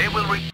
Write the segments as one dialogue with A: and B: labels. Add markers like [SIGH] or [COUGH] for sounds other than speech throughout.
A: they will.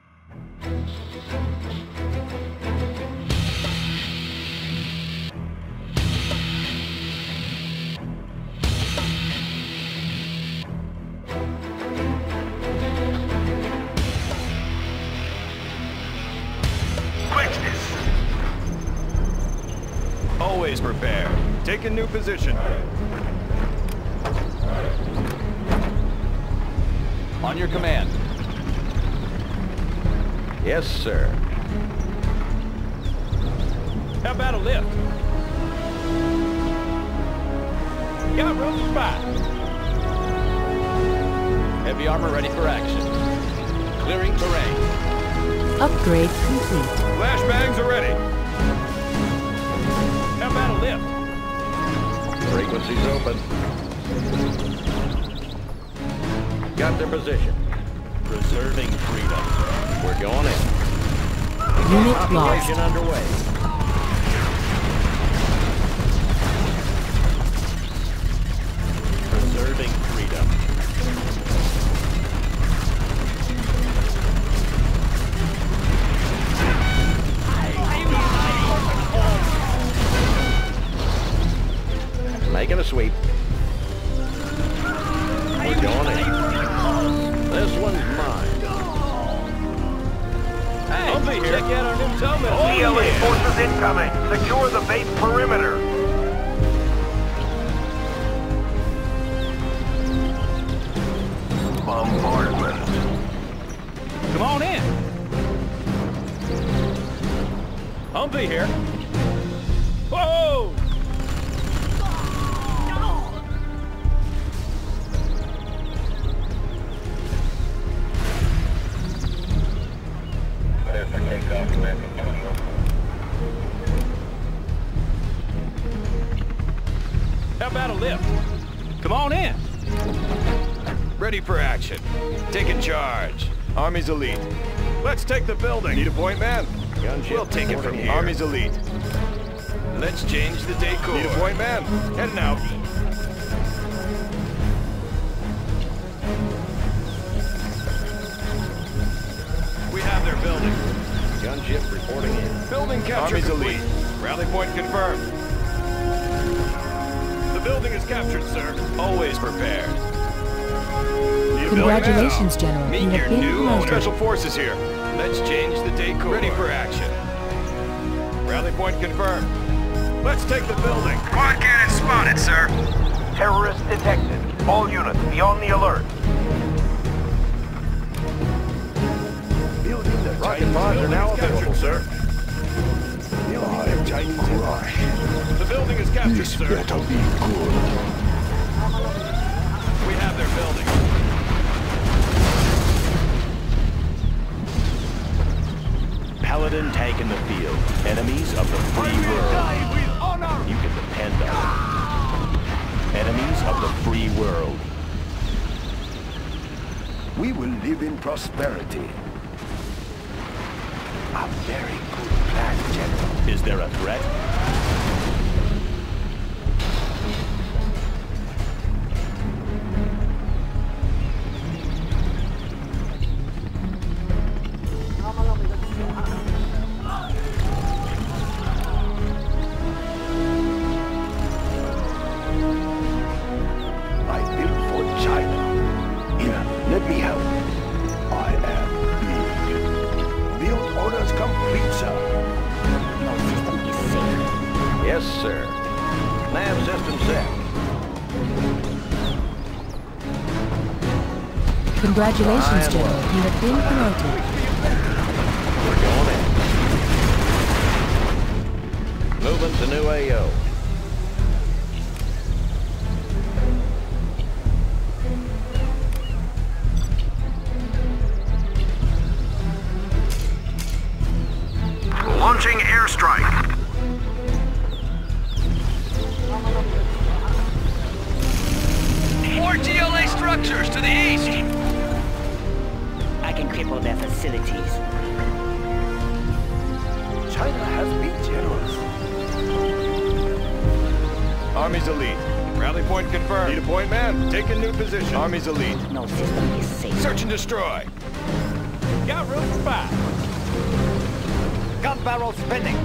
A: Got room for.
B: Heavy armor ready for action. Clearing terrain.
C: Upgrade complete.
A: Flashbangs are ready. How about a lift?
B: Frequencies open. Got their position. Preserving freedom. We're going in.
C: Unit
B: Operation
C: lost.
B: underway. Preserving freedom. Making a sweep. We're going in. This one's mine.
A: Hey, I'll be here. Check out our new tow mill.
D: GLA forces incoming. Secure the base perimeter.
A: Here. Whoa! How about a lift? Come on in. Ready for action. Taking charge. Army's elite. Let's take the building. Need a point man?
B: Gunship
A: We'll take it from
B: reporting
A: here. Army's elite. Let's change the decor. Need a point man? Heading out. We have their building.
B: Gunship reporting in.
A: Building capture
B: Army's
A: complete. Rally point confirmed. The building is captured, sir. Always prepared. Need a building man?
C: Congratulations, General.
A: Meet
C: You
A: your new
C: promoted.
A: Special Forces here. Let's change the decor. Ready for action. Rally point confirmed. Let's take the building.
D: Quad cannon spotted, sir. Terrorist detected. All units, be on the alert.
B: Building the rocket pods are now
A: Building is
B: available,
A: captured,
B: sir.
A: The building is captured, sir.
E: This better be good.
A: We have their building.
F: Paladin tank in the field. Enemies of the free world.
A: with honor.
F: You can depend on it. Enemies of the free world.
E: We will live in prosperity. A very good plan, General.
F: Is there a threat?
C: Congratulations, General. You have been promoted.
A: destroy. Got room for five.
G: Gun barrel spinning.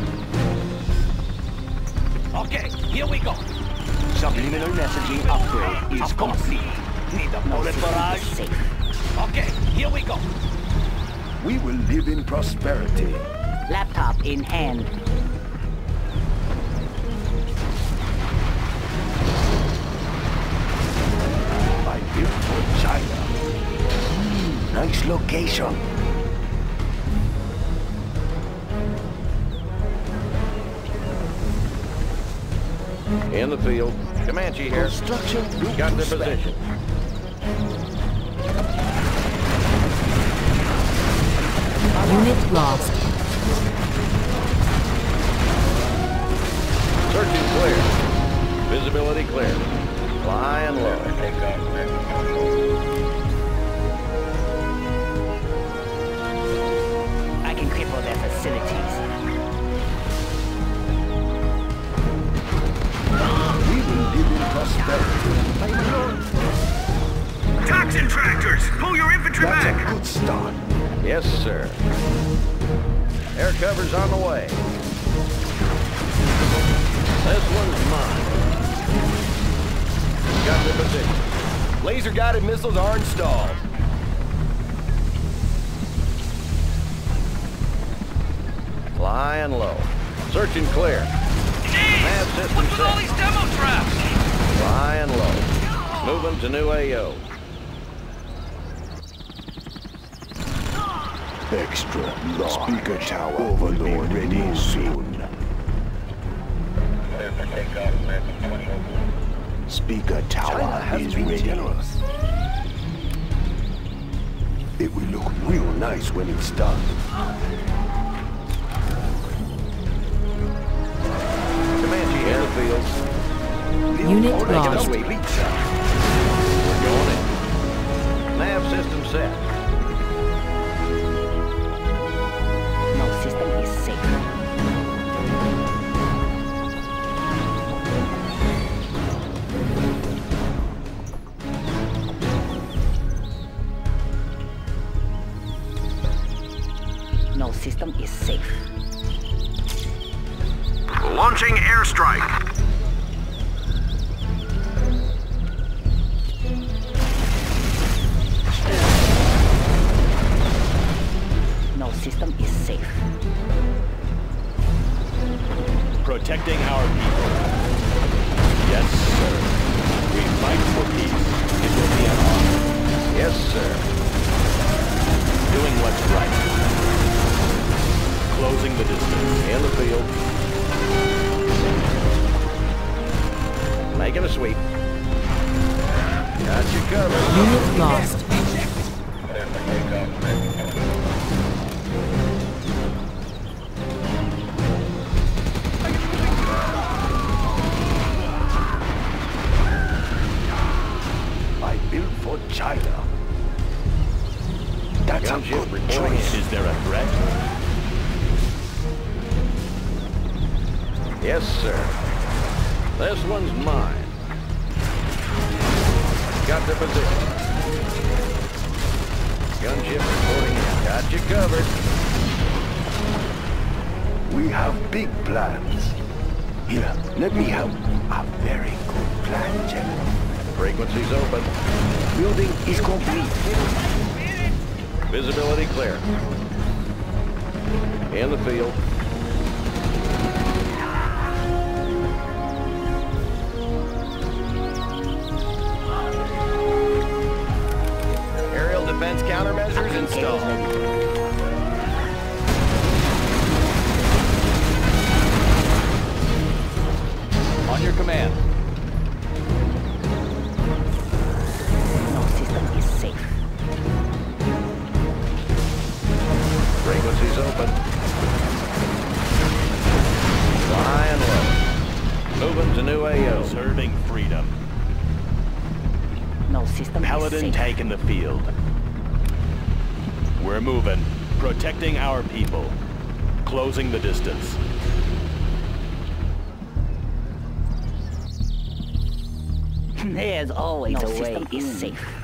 G: Okay, here we go.
F: Subliminal messaging upgrade is complete.
G: Need a bullet barrage.
H: Safe.
G: Okay, here we go.
E: We will live in prosperity.
H: Laptop in hand.
I: I built for China location.
B: In the field. Comanche here.
I: Construction
B: Got the position.
E: Unit lost.
B: Searching clear. Visibility clear. Flying low.
I: Start.
B: Yes, sir. Air cover's on the way. This one's mine. Got the position.
J: Laser-guided missiles are installed.
B: Flying low. Searching clear. Nav system
K: What's with all these demo traps?
B: Flying low. Moving to new AO.
I: Extra large. Speaker tower overlord ready soon. Speaker tower is ready. It will look real nice when it's done.
B: Comanche in.
E: Unit lost.
I: to wait, sir.
B: We're going in. Nav system set.
H: No system is safe.
L: Launching airstrike!
H: No system is safe.
F: Protecting our people. Yes, sir. We fight for peace. It will be an honor.
B: Yes, sir.
F: Doing what's right. Closing the distance.
B: In the field. Making a sweep. Got you covered.
E: Unit lost.
B: In the field.
J: Aerial defense countermeasures installed.
F: On your command.
H: No system is safe.
B: Frequencies open. Flying low. Moving to new AO.
F: Serving freedom.
H: No system is
F: Paladin
H: safe.
F: tank in the field. We're moving. Protecting our people. Closing the distance. [LAUGHS]
H: There's always
E: No
H: a
E: system
H: system is safe.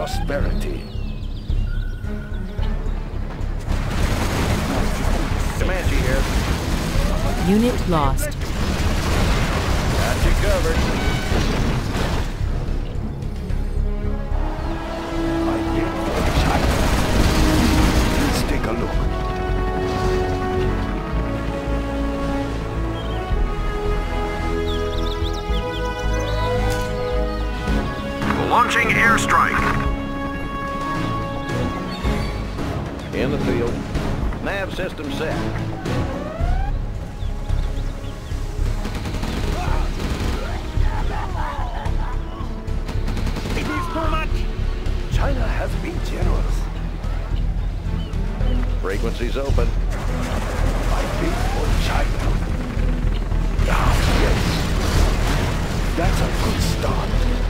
I: prosperity.
B: Comanche here.
E: Unit lost.
B: Got you covered.
I: Let's take a look. Launching airstrike.
B: In the field. Nav system set.
E: It is too much! China has been generous.
B: Frequencies open.
E: I bid for China. Ah, yes. That's a good start.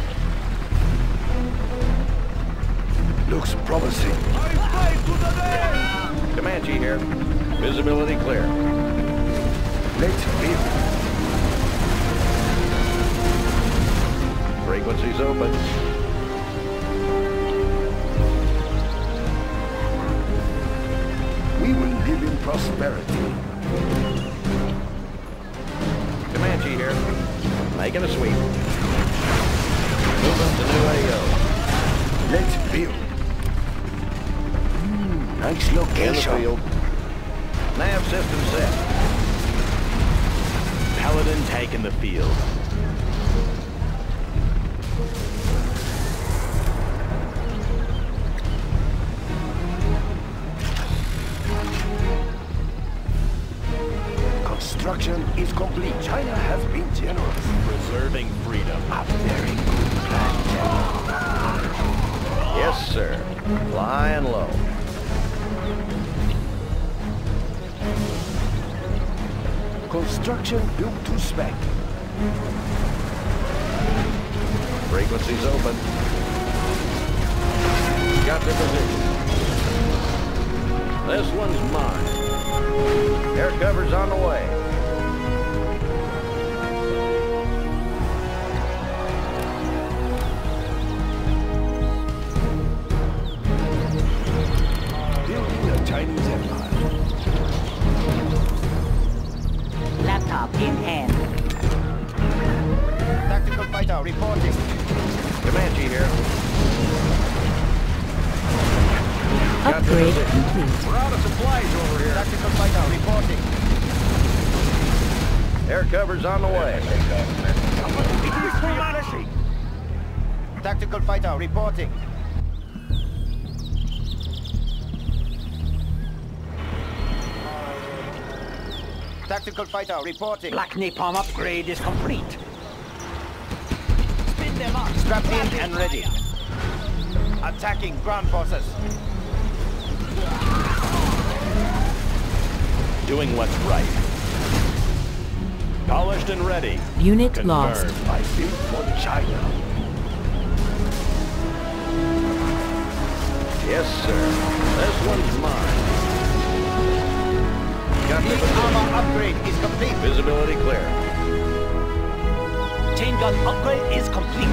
E: Looks promising.
B: Comanche here. Visibility clear.
E: Let's build.
B: Frequencies open.
E: We will live in prosperity.
B: Flying low.
E: Construction built to spec.
B: Frequencies open. Got the position. This one's mine. Air cover's on the way.
G: In hand.
M: Tactical fighter reporting.
B: Comanche here.
C: Upgrade complete.
B: We're out of supplies over here.
M: Tactical fighter reporting.
B: Air cover's on the way.
M: Tactical fighter reporting. Tactical fighter reporting.
G: Black Napalm upgrade is complete.
M: Spin them up. Strapped in and ready. Attacking ground forces.
F: Doing what's right. Polished and ready.
C: Unit
F: Confirmed.
C: lost.
E: I built for China.
B: Yes, sir. This one's mine. Got the
M: armor upgrade is complete.
B: Visibility clear.
G: Chain gun upgrade is complete.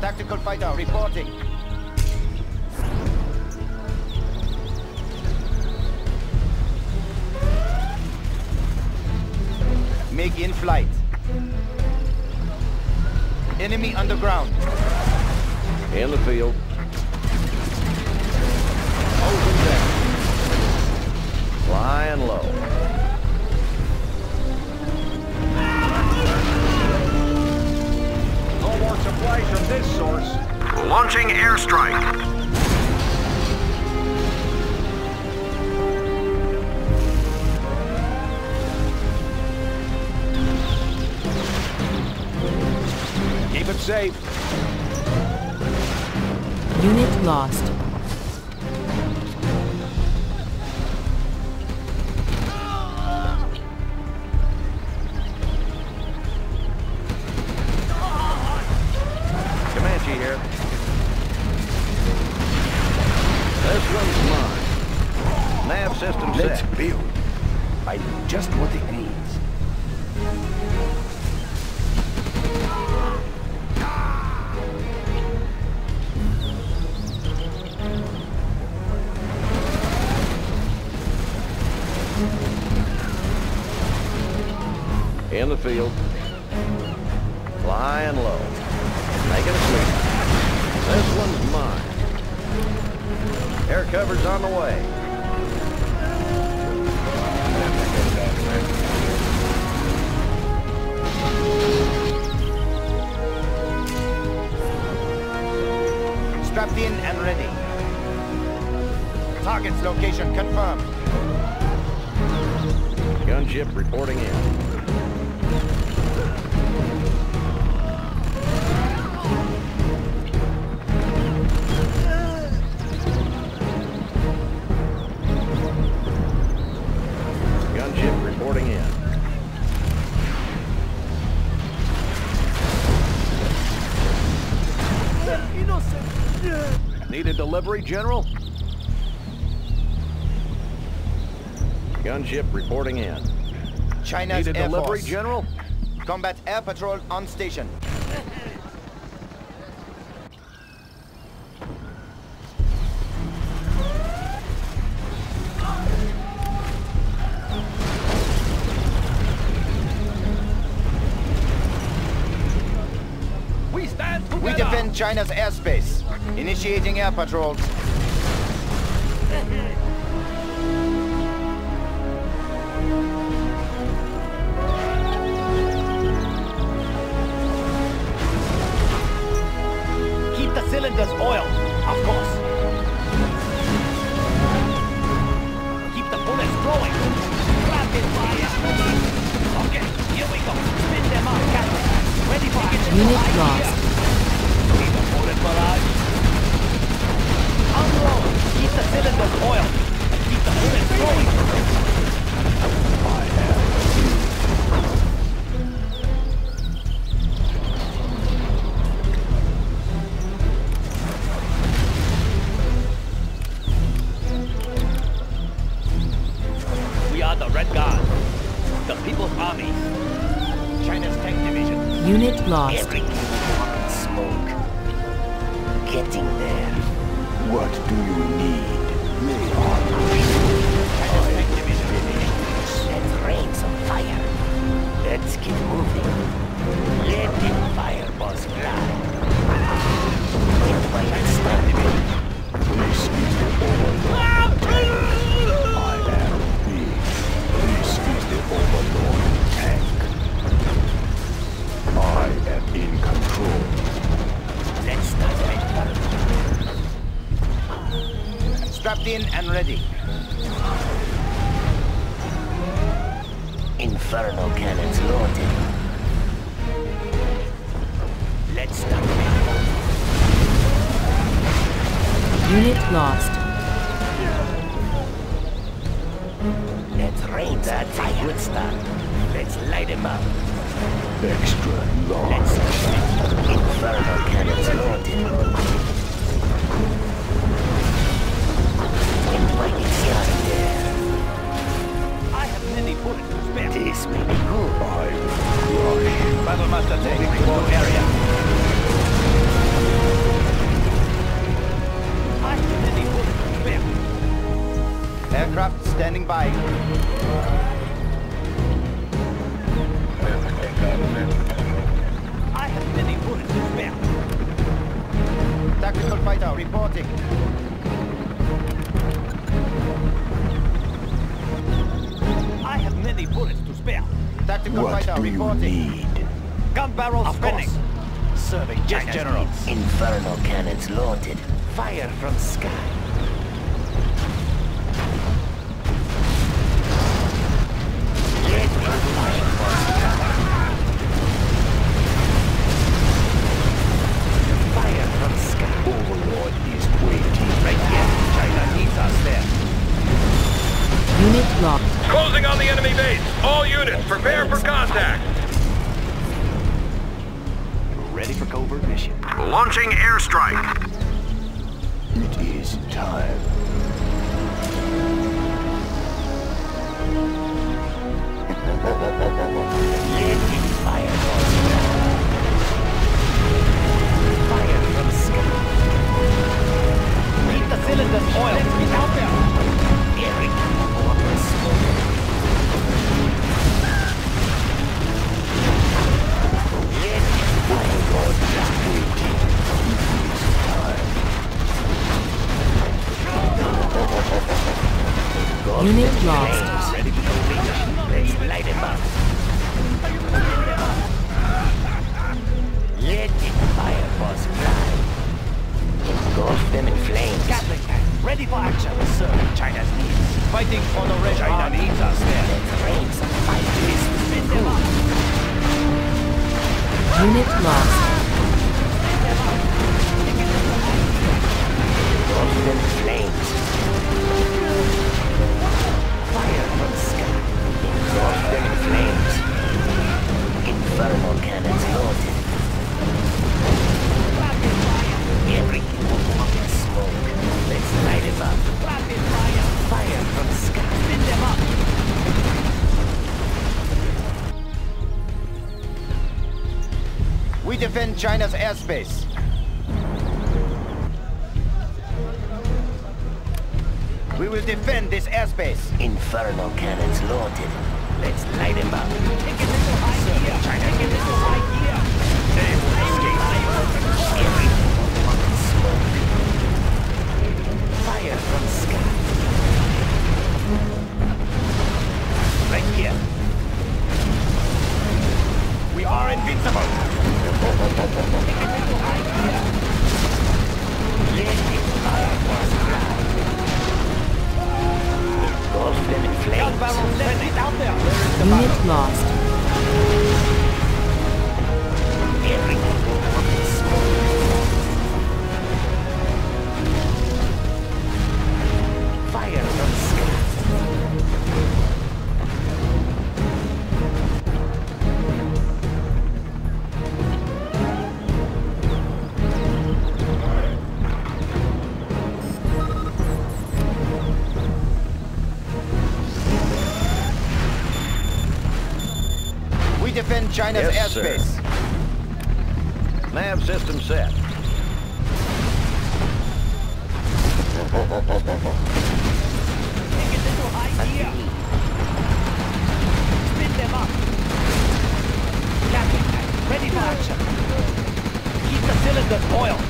M: Tactical fighter reporting. MiG in flight. Enemy underground.
B: In the field. Open down. Flying low. In the field.
A: General?
B: Gunship reporting in.
M: China's
A: Need a
M: Air
A: delivery,
M: Force.
A: General?
M: Combat Air Patrol on station.
A: We stand!
M: We defend China's airspace. Initiating air patrols.
G: Keep the cylinders oiled, of course. Keep the bullets flowing. Rapid fire. Okay, here we go. Spin them up, Captain. Ready for action.
C: Unit lost.
G: Need a bullet barrage. Unload. Keep the cylinders oiled. Keep the bullets flowing. We are the Red Guard. The People's Army. China's Tank Division.
C: Unit lost.
G: Every
M: Strapped in and ready.
G: Inferno cannons loaded. Let's start
C: Unit lost.
G: Let's rain that fire. Good start. Let's light him up.
E: Extra large.
G: Let's start. Inferno cannons loaded. I have many bullets to spare. This may be good.
E: I will crush.
G: Battle Master taking
D: Launching airstrike.
E: It is time.
N: Let the fireballs Fire from sky.
G: Keep the cylinders oiled. Let's get out there.
N: Eric, what the smoke? Let the
C: Unit lost.
M: We China's airspace. We will defend this airspace.
N: Inferno cannons loaded. Let's light him up. Everything will up in smoke. Fire from sky.
O: Right here. We are invincible.
M: Thank you. China's
B: Yes, sir.
M: airspace.
B: Nav system set.
G: Spin them up. Captain, ready for action. Keep the cylinders oiled.